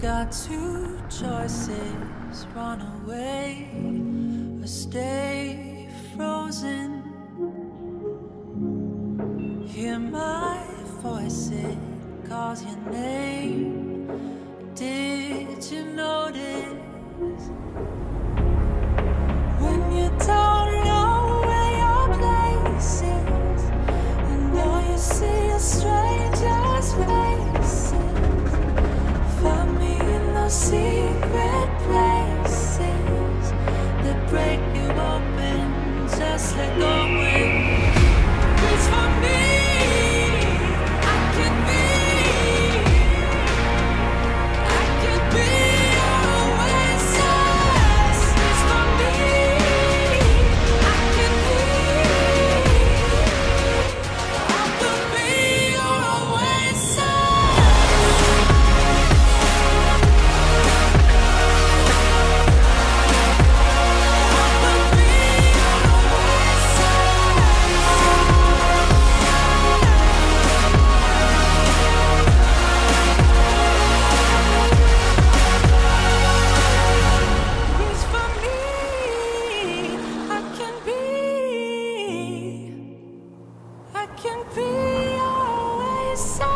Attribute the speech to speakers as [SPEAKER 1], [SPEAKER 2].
[SPEAKER 1] got two choices run away or stay frozen. Hear my voice, it calls your name. Did you notice secret places that break you open. Just let go I can be always.